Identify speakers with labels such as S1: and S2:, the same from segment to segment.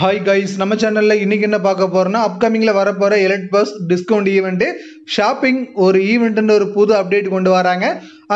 S1: Hi guys நம்ம சேனலில் இன்றைக்கி என்ன பார்க்க போகிறோம்னா அப்கமிங்கில் வரப்போகிற elite pass discount event shopping ஒரு ஈவெண்ட்டுன்னு ஒரு புது அப்டேட் கொண்டு வராங்க.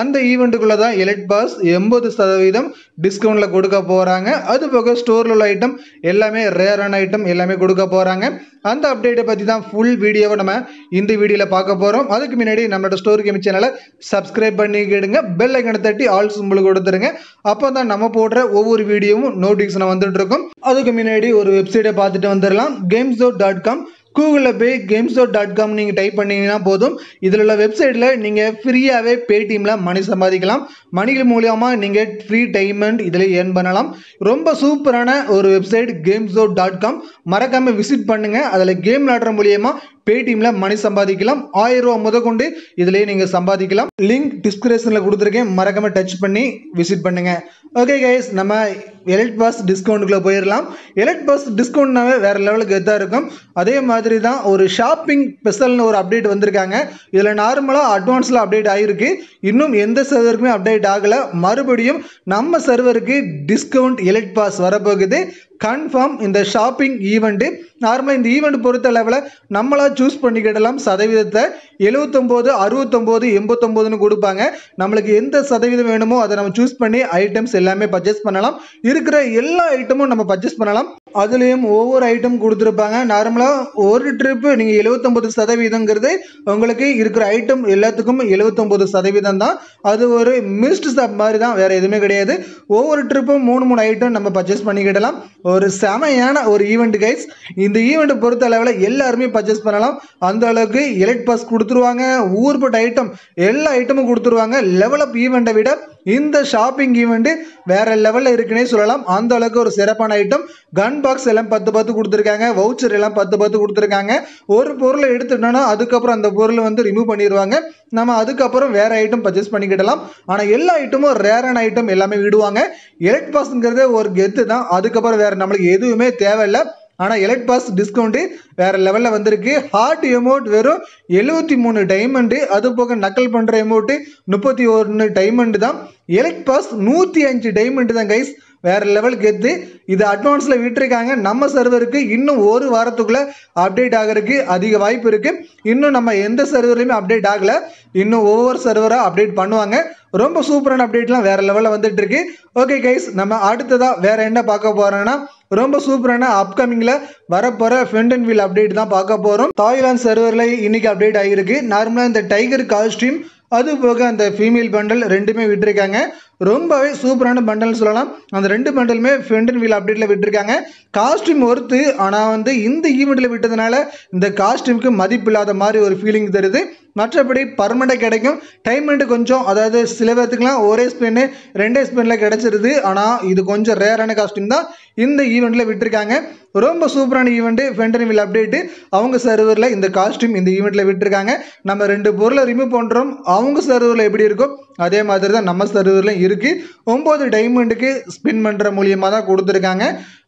S1: அந்த ஈவெண்ட்டுக்குள்ளே தான் எலக்ட் பாஸ் எண்பது சதவீதம் டிஸ்கவுண்ட்டில் கொடுக்க போகிறாங்க அது போக ஸ்டோரில் உள்ள ஐட்டம் எல்லாமே ரேரான ஐட்டம் எல்லாமே கொடுக்க போகிறாங்க அந்த அப்டேட்டை பற்றி தான் ஃபுல் வீடியோவை நம்ம இந்த வீடியோவில் பார்க்க போகிறோம் அதுக்கு முன்னாடி நம்மளோட ஸ்டோரி கேம் சேனலை சப்ஸ்கிரைப் பண்ணிக்கிடுங்க. பெல் ஐக்கனை தட்டி ஆல் சிம்பிள் கொடுத்துருங்க. அப்போ தான் நம்ம போடுற ஒவ்வொரு வீடியோவும் நோட்டிஃபிகேஷன் வந்துட்டு இருக்கும் அதுக்கு முன்னாடி ஒரு வெப்சைட்டை பார்த்துட்டு வந்துடலாம். கேம்ஸ் டாட் காம் கூகுளில் போய் கேம்ஸ் டாட் காம் நீங்கள் டைப் பண்ணிங்கன்னா போதும். இதில் உள்ள வெப்சைட்டில் நீங்கள் ஃப்ரீயாகவே பேடிஎம்மில் மணி சம்பாதிக்கலாம். மணிகள் மூலியமாக நீங்கள் ஃப்ரீ டைமண்ட் இதில் ஏர்ன் பண்ணலாம். ரொம்ப சூப்பரான ஒரு வெப்சைட் கேம்ஸ் டாட் காம் மறக்காமல் விசிட் பண்ணுங்கள் அதில் கேம் விளாடுற மூலியமாக பேடிஎம்மில் மணி சம்பாதிக்கலாம். ஆயிரம் ரூபா முதற்கொண்டு இதுலயே நீங்கள் சம்பாதிக்கலாம். லிங்க் டிஸ்கிரிப்ஷன்ல கொடுத்துருக்கேன். மறக்காம டச் பண்ணி விசிட் பண்ணுங்கள் ஓகே கைஸ் நம்ம எலக்ட் பாஸ் டிஸ்கவுண்ட்டுக்குள்ளே போயிடலாம் எலக்ட் பாஸ் டிஸ்கவுண்ட்னாவே வேறு லெவலுக்கு எதாக இருக்கும். அதே மாதிரி தான் ஒரு ஷாப்பிங் ஸ்பெஷல்னு ஒரு அப்டேட் வந்திருக்காங்க. இதில் நார்மலாக அட்வான்ஸில் அப்டேட் ஆகிருக்கு இன்னும் எந்த சர்வருக்குமே அப்டேட் ஆகலை. மறுபடியும் நம்ம சர்வருக்கு டிஸ்கவுண்ட் எலக்ட் பாஸ் வரப்போகுது. கன்ஃபார்ம் இந்த ஷாப்பிங் ஈவெண்ட்டு நார்மலாக இந்த ஈவெண்ட் பொறுத்த அளவில் நம்மளாக சூஸ் பண்ணிக்கிடலாம். சதவீதத்தை எழுபத்தொம்போது அறுபத்தொம்போது எண்பத்தொம்போதுன்னு கொடுப்பாங்க. நம்மளுக்கு எந்த சதவீதம் வேணுமோ அதை நம்ம சூஸ் பண்ணி ஐட்டம்ஸ் எல்லாமே பர்ச்சேஸ் பண்ணலாம். இருக்கிற எல்லா ஐட்டமும் நம்ம பர்ச்சேஸ் பண்ணலாம். அதுலேயும் ஒவ்வொரு ஐட்டம் கொடுத்துருப்பாங்க. நார்மலாக ஒரு ட்ரிப்பு நீங்கள் எழுபத்தொம்போது சதவீதங்கிறது உங்களுக்கு இருக்கிற ஐட்டம் எல்லாத்துக்கும் எழுபத்தொம்போது சதவீதம் தான். அது ஒரு மிஸ்ட் சப் மாதிரி தான். வேறு எதுவுமே கிடையாது. ஒவ்வொரு ட்ரிப்பும் மூணு மூணு ஐட்டம் நம்ம பர்ச்சேஸ் பண்ணிக்கிடலாம். ஒரு செமையான ஒரு ஈவெண்ட் கைஸ் இந்த ஈவெண்ட்டை பொறுத்த அளவில் எல்லாருமே பர்ச்சேஸ் பண்ணலாம். அந்த அளவுக்கு எலக்ட் பாஸ் கொடுத்துருவாங்க. ஊர்பட்ட ஐட்டம் எல்லா ஐட்டமும் கொடுத்துருவாங்க. லெவல் அப் ஈவெண்ட்டை விட இந்த ஷாப்பிங் ஈவெண்ட்டு வேறு லெவலில் இருக்குன்னே சொல்லலாம். அந்த அளவுக்கு ஒரு சிறப்பான ஐட்டம் கன் பாக்ஸ் எல்லாம் பத்து பத்து கொடுத்துருக்காங்க. வவுச்சர் எல்லாம் பத்து பத்து கொடுத்துருக்காங்க. ஒரு பொருளை எடுத்துட்டோன்னா அதுக்கப்புறம் அந்த பொருளை வந்து ரிமூவ் பண்ணிடுவாங்க. நம்ம அதுக்கப்புறம் வேறு ஐட்டம் பர்ச்சேஸ் பண்ணிக்கிடலாம். ஆனால் எல்லா ஐட்டமும் ரேரான ஐட்டம் எல்லாமே விடுவாங்க. எலக்ட் பாஸ்ங்கிறதே ஒரு கெத்து தான். அதுக்கப்புறம் வேறு நம்மளுக்கு எதுவுமே தேவையில்லை. ஆனால் எலக்ட் பாஸ் டிஸ்கவுண்ட்டு வேறு லெவலில் வந்திருக்கு. ஹார்ட் எமௌண்ட் வெறும் எழுபத்தி மூணு டைமண்டு அது போக நக்கல் பண்ணுற எமௌண்ட்டு முப்பத்தி ஒன்று டைமண்டு தான். எலக்ட் பாஸ் நூற்றி அஞ்சு டைமண்டு தான் கைஸ் வேறு லெவலுக்கு எத்து இது அட்வான்ஸில் விட்டுருக்காங்க. நம்ம சர்வருக்கு இன்னும் ஒரு வாரத்துக்குள்ளே அப்டேட் ஆகிறதுக்கு அதிக வாய்ப்பு இருக்குது இன்னும் நம்ம எந்த சர்வர்லையுமே அப்டேட் ஆகலை. இன்னும் ஒவ்வொரு சர்வராக அப்டேட் பண்ணுவாங்க. ரொம்ப சூப்பரான அப்டேட்லாம் வேறு லெவலில் வந்துட்டு இருக்கு. ஓகே கைஸ் நம்ம அடுத்ததாக வேறு என்ன பார்க்க போகிறோன்னா ரொம்ப சூப்பரான அப்கமிங்கில் வரப்போகிற ஃபெண்ட் அண்ட் வீல் அப்டேட் தான் பார்க்க போகிறோம் தாய்லாந்து சர்வரில் இன்றைக்கி அப்டேட் ஆகிருக்கு நார்மலாக இந்த டைகர் காஸ்டியூம் அது போக அந்த ஃபீமேல் பண்டல் ரெண்டுமே விட்டுருக்காங்க. ரொம்பவே சூப்பரான பண்டல்னு சொல்லலாம். அந்த ரெண்டு பண்டலுமே ஃபெண்ட் வீல் அப்டேட்டில் விட்டுருக்காங்க. காஸ்டியூம் ஒருத்து ஆனால் வந்து இந்த ஈவெண்ட்டில் விட்டதுனால இந்த காஸ்டியூமுக்கு மதிப்பு இல்லாத மாதிரி ஒரு ஃபீலிங் தருது. மற்றபடி பர்மனெண்ட்டாக கிடைக்கும். டைமண்ட் கொஞ்சம் அதாவது சில பேர்த்துக்குலாம் ஒரே ஸ்பென்னு ரெண்டே ஸ்பென்னில் கிடச்சிருது. ஆனால் இது கொஞ்சம் ரேரான காஸ்டியூம் தான். இந்த ஈவெண்ட்டில் விட்டுருக்காங்க. ரொம்ப சூப்பரான ஈவெண்ட்டு ஃபென்டன் வில் அப்டேட்டு அவங்க சர்வரில் இந்த காஸ்டியூம் இந்த ஈவெண்ட்டில் விட்டுருக்காங்க. நம்ம ரெண்டு பொருளை ரிமூவ் பண்ணுறோம் அவங்க சர்வரில் எப்படி இருக்கோ அதே மாதிரி தான் நம்ம சர்வர்லையும் இருக்குது ஒம்பது டைமண்டுக்கு ஸ்பின் பண்ணுற மூலியமாக தான் கொடுத்துருக்காங்க.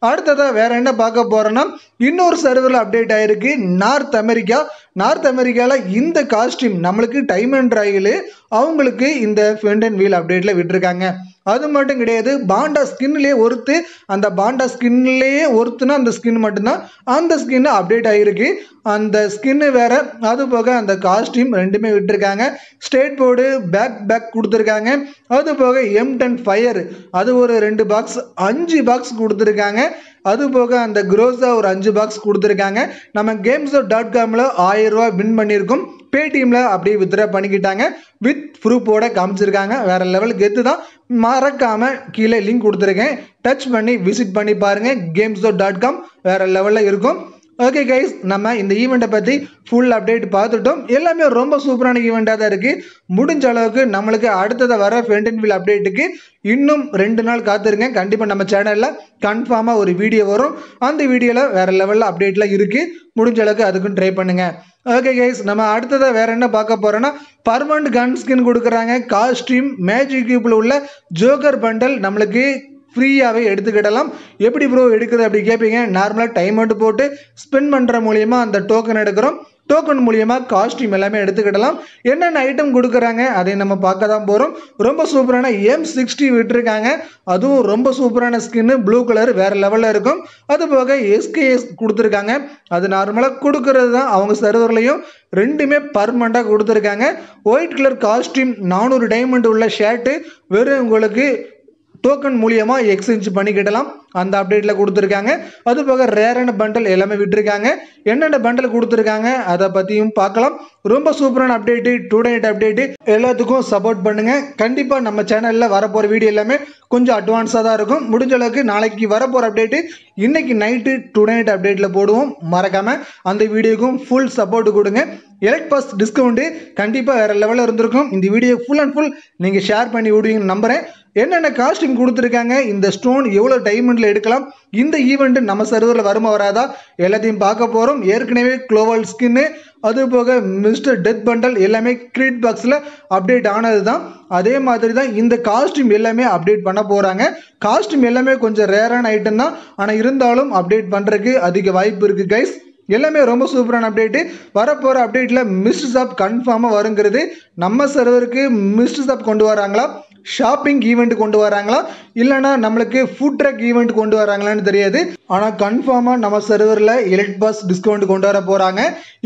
S1: அடுத்ததாக வேறு என்ன பார்க்க போகிறோன்னா இன்னொரு சர்வரில் அப்டேட் ஆகிருக்கு நார்த் அமெரிக்கா நார்த் அமெரிக்காவில் இந்த காஸ்டியூம் நம்மளுக்கு டைமண்ட் ராயில் அவங்களுக்கு இந்த ஃபிண்ட் அண்ட் வீல் அப்டேட்டில் விட்டுருக்காங்க. அது மட்டும் கிடையாது பாண்டா ஸ்கின்லேயே ஒருத்து அந்த பாண்டா ஸ்கின்லேயே ஒருத்துனா அந்த ஸ்கின் மட்டும்தான். அந்த ஸ்கின் அப்டேட் ஆகிருக்கு அந்த ஸ்கின்னு வேறு அது போக அந்த காஸ்டியூம் ரெண்டுமே விட்டுருக்காங்க. ஸ்டேட் போர்டு பேக் பேக் கொடுத்துருக்காங்க. அது போக எம் டென் ஃபயர் அது ஒரு ரெண்டு பாக்ஸ் அஞ்சு பாக்ஸ் கொடுத்துருக்காங்க. அது போக அந்த குரோஸா ஒரு அஞ்சு பாக்ஸ் கொடுத்துருக்காங்க. நம்ம கேம்ஸ் டாட் காமில் ஆயிரரூவா வின் பண்ணியிருக்கோம். பேடிஎம்மில் அப்படியே வித்ரா பண்ணிக்கிட்டாங்க. வித் ப்ரூஃபோட காமிச்சிருக்காங்க. வேறு லெவலுக்கு கெத்து தான் மறக்காமல் கீழே லிங்க் கொடுத்துருக்கேன். டச் பண்ணி விசிட் பண்ணி பாருங்கள் கேம்ஸ் டாட் காம் வேறு லெவலில் இருக்கும். ஓகே கைஸ் நம்ம இந்த ஈவெண்ட்டை பற்றி ஃபுல் அப்டேட் பார்த்துட்டோம். எல்லாமே ரொம்ப சூப்பரான ஈவெண்ட்டாக தான் இருக்குது முடிஞ்ச அளவுக்கு நம்மளுக்கு அடுத்ததை வர ஃபென்டன் வில் அப்டேட்டுக்கு இன்னும் ரெண்டு நாள் காத்திருங்க. கண்டிப்பாக நம்ம சேனலில் கன்ஃபார்மாக ஒரு வீடியோ வரும். அந்த வீடியோவில் வேறு லெவலில் அப்டேட்லாம் இருக்குது முடிஞ்ச அளவுக்கு அதுக்கும் ட்ரை பண்ணுங்கள் ஓகே கைஸ் நம்ம அடுத்ததாக வேறு என்ன பார்க்க போகிறோன்னா பர்மனண்ட் கன் ஸ்கின் கொடுக்குறாங்க காஸ்டியூம் மேஜிக் கியூப்பில் உள்ள ஜோக்கர் பண்டல் நம்மளுக்கு ஃப்ரீயாகவே எடுத்துக்கிடலாம். எப்படி ப்ரோ எடுக்கிறது அப்படி கேட்பீங்க நார்மலாக டைம் மட்டும் போட்டு ஸ்பெண்ட் பண்ணுற மூலியமாக அந்த டோக்கன் எடுக்கிறோம். டோக்கன் மூலியமாக காஸ்ட்யூம் எல்லாமே எடுத்துக்கிடலாம். என்னென்ன ஐட்டம் கொடுக்குறாங்க அதை நம்ம பார்க்க தான் போகிறோம் ரொம்ப சூப்பரான எம் சிக்ஸ்டி விட்டுருக்காங்க. அதுவும் ரொம்ப சூப்பரான ஸ்கின்னு ப்ளூ கலர் வேறு லெவலில் இருக்கும். அது போக எஸ்கேஎஸ் கொடுத்துருக்காங்க. அது நார்மலாக கொடுக்கறது தான் அவங்க சர்வர்லையும் ரெண்டுமே பர்மனண்ட்டாக கொடுத்துருக்காங்க. ஒயிட் கலர் காஸ்ட்யூம் நானூறு டைமண்ட் உள்ள ஷர்ட்டு வெறும் உங்களுக்கு டோக்கன் மூலியமாக எக்ஸ்சேஞ்ச் பண்ணிக்கிடலாம் அந்த அப்டேட்டில் கொடுத்துருக்காங்க. அது போக ரேரான பண்டல் எல்லாமே விட்டுருக்காங்க. என்னென்ன பண்டல் கொடுத்துருக்காங்க அதை பற்றியும் பார்க்கலாம். ரொம்ப சூப்பரான அப்டேட்டு டூ நைட் அப்டேட்டு எல்லாத்துக்கும் சப்போர்ட் பண்ணுங்கள் கண்டிப்பாக நம்ம சேனலில் வரப்போகிற வீடியோ எல்லாமே கொஞ்சம் அட்வான்ஸாக தான் இருக்கும். முடிஞ்ச அளவுக்கு நாளைக்கு வரப்போகிற அப்டேட்டு இன்றைக்கி நைட்டு டூ நைட் அப்டேட்டில் போடுவோம். மறக்காமல் அந்த வீடியோக்கும் ஃபுல் சப்போர்ட் கொடுங்க. எலக்ட் பாஸ் டிஸ்கவுண்ட்டு கண்டிப்பாக வேறு லெவலில் இருந்திருக்கும். இந்த வீடியோ ஃபுல் அண்ட் ஃபுல் நீங்கள் ஷேர் பண்ணி விடுவீங்கன்னு நம்புகிறேன் என்னென்ன காஸ்டியூம் கொடுத்துருக்காங்க? இந்த ஸ்டோன் எவ்வளோ டைமண்டில் எடுக்கலாம்? இந்த ஈவெண்ட் நம்ம சர்வரில் வருமா வராதா? எல்லாத்தையும் பார்க்க போகிறோம் ஏற்கனவே க்ளோவல் ஸ்கின்னு அது போக மிஸ்டர் டெத் பண்டல் எல்லாமே கிரீட் பாக்ஸில் அப்டேட் ஆனது தான் அதே மாதிரி தான் இந்த காஸ்டியூம் எல்லாமே அப்டேட் பண்ண போகிறாங்க காஸ்டியூம் எல்லாமே கொஞ்சம் ரேரான ஐட்டம் தான். ஆனால் இருந்தாலும் அப்டேட் பண்ணுறதுக்கு அதிக வாய்ப்பு இருக்குது கைஸ் எல்லாமே ரொம்ப சூப்பரான அப்டேட்டு வரப்போகிற அப்டேட்டில் மிஸ்ட் ஷாப் கன்ஃபார்மாக வருங்கிறது நம்ம சர்வருக்கு மிஸ்ட் ஷாப் கொண்டு வராங்களா? ஷாப்பிங் ஈவெண்ட் கொண்டு வராங்களா? இல்லைனா நம்மளுக்கு ஃபுட் ட்ரக் ஈவெண்ட் கொண்டு வராங்களான்னு தெரியாது. ஆனால் கன்ஃபார்மாக நம்ம சர்வரில் எலக்ட் பாஸ் டிஸ்கவுண்ட் கொண்டு வர போகிறாங்க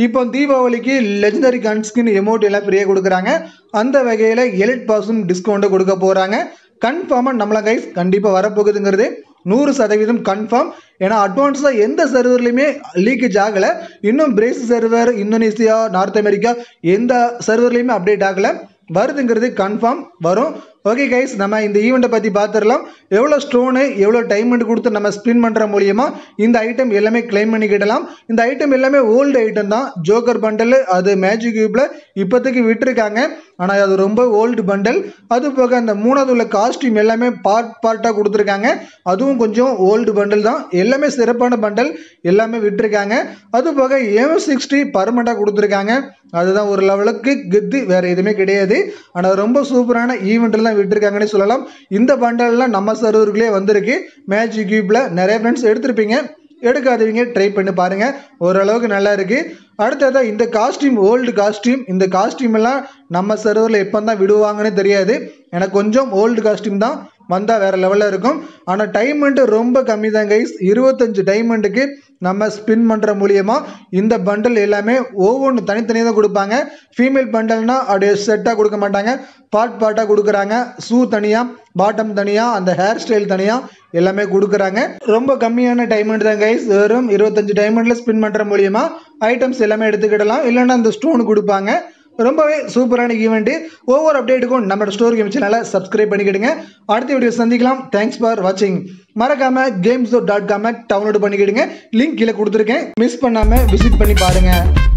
S1: இப்போ தீபாவளிக்கு லெஜண்டரி கன்ஸ்கின் எமௌண்ட் எல்லாம் ஃப்ரீயாக கொடுக்குறாங்க. அந்த வகையில் எலக்ட் பாஸும் டிஸ்கவுண்ட்டு கொடுக்க போகிறாங்க கன்ஃபார்மாக நம்மள கைஸ் கண்டிப்பாக வரப்போகுதுங்கிறது நூறு சதவீதம் கன்ஃபார்ம் ஏன்னா அட்வான்ஸாக எந்த சர்வர்லையுமே லீக்கேஜ் ஆகலை. இன்னும் பிரேஸ் சர்வர் இந்தோனேசியா நார்த் அமெரிக்கா எந்த சர்வர்லையுமே அப்டேட் ஆகலை. வருதுங்கிறது கன்ஃபார்ம் வரும். ஓகே கைஸ் நம்ம இந்த ஈவெண்ட்டை பற்றி பார்த்துடலாம் எவ்வளோ ஸ்டோனு எவ்வளோ டைமண்ட் கொடுத்து நம்ம ஸ்பின் பண்ணுற மூலியமாக இந்த ஐட்டம் எல்லாமே கிளைம் பண்ணிக்கிடலாம். இந்த ஐட்டம் எல்லாமே ஓல்டு ஐட்டம் தான். ஜோக்கர் பண்டல் அது மேஜிக் கியூப்பில் இப்போதைக்கு விட்டுருக்காங்க. ஆனால் அது ரொம்ப ஓல்டு பண்டல் அது போக அந்த மூணாவது உள்ள காஸ்டியூம் எல்லாமே பார்ட் பார்ட்டாக கொடுத்துருக்காங்க. அதுவும் கொஞ்சம் ஓல்டு பண்டல் தான். எல்லாமே சிறப்பான பண்டல் எல்லாமே விட்டுருக்காங்க. அது போக எம் சிக்ஸ்டி பர்மனெண்ட்டாக கொடுத்துருக்காங்க. அதுதான் ஒரு லெவலுக்கு கெத்து வேறு எதுவுமே கிடையாது. ஆனால் ரொம்ப சூப்பரான ஈவெண்ட்டில் பண்டல்லாம் விட்டுருக்காங்கன்னு சொல்லலாம். இந்த பண்டல்லாம் நம்ம சர்வருக்குள்ளே வந்திருக்கு. மேஜிக் கியூப்பில் நிறைய ஃப்ரெண்ட்ஸ் எடுத்திருப்பீங்க. எடுக்காதவங்க ட்ரை பண்ணி பாருங்கள் ஓரளவுக்கு நல்லா இருக்குது அடுத்ததாக இந்த காஸ்டியூம் ஓல்டு காஸ்டியூம் இந்த காஸ்டியூம் எல்லாம் நம்ம சர்வரில் எப்போ தான் விடுவாங்கன்னு தெரியாது. எனக்கு கொஞ்சம் ஓல்டு காஸ்டியூம் தான் வந்தால் வேறு லெவலில் இருக்கும். ஆனால் டைமண்ட்டு ரொம்ப கம்மி தான் கைஸ் இருபத்தஞ்சு டைமண்டுக்கு நம்ம ஸ்பின் பண்ணுற மூலியமாக இந்த பண்டல் எல்லாமே ஒவ்வொன்று தனித்தனியாக தான் கொடுப்பாங்க. ஃபீமேல் பண்டல்னால் அப்படியே செட்டாக கொடுக்க மாட்டாங்க. பார்ட் பார்ட்டாக கொடுக்குறாங்க. ஷூ தனியாக பாட்டம் தனியாக அந்த ஹேர் ஸ்டைல் தனியாக எல்லாமே கொடுக்குறாங்க. ரொம்ப கம்மியான டைமண்ட் தான் கைஸ் வெறும் இருபத்தஞ்சு டைமண்டில் ஸ்பின் பண்ணுற மூலியமாக ஐட்டம்ஸ் எல்லாமே எடுத்துக்கிடலாம். இல்லைன்னா அந்த ஸ்டோன் கொடுப்பாங்க. ரொம்பவே சூப்பரான ஈவெண்ட்டு ஒவ்வொரு அப்டேட்டுக்கும் நம்மளோட ஸ்டோர் கேம் சேனலை சப்ஸ்கிரைப் பண்ணிக்கிடுங்க. அடுத்த வீடியோ சந்திக்கலாம். தேங்க்ஸ் ஃபார் வாட்சிங் மறக்காம கேம்ஸ் டாட் காமை டவுன்லோட் பண்ணிக்கிடுங்க. லிங்க் கீழே கொடுத்துருக்கேன். மிஸ் பண்ணாமல் விசிட் பண்ணி பாருங்கள்